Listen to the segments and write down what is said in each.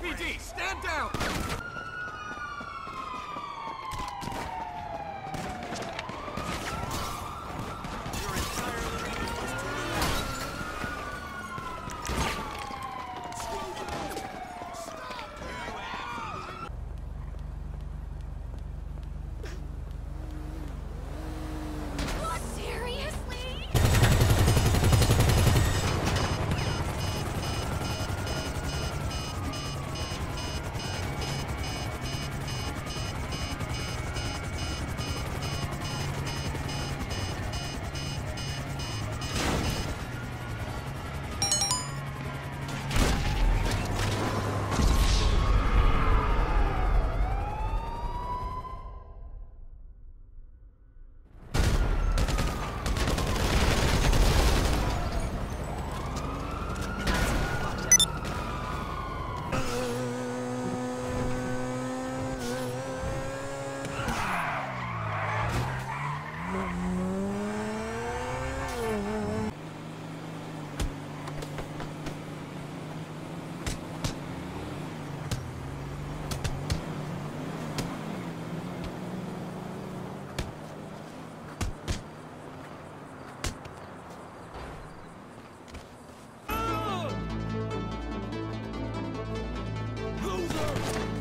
SPD, stand down! Oh,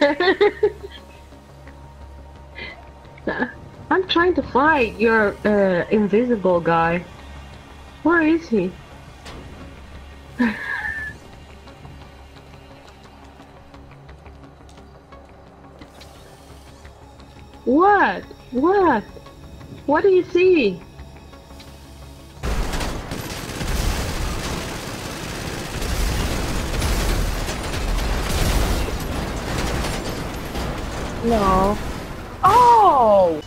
I'm trying to find your uh, invisible guy. Where is he? what? What? What do you see? No. Oh!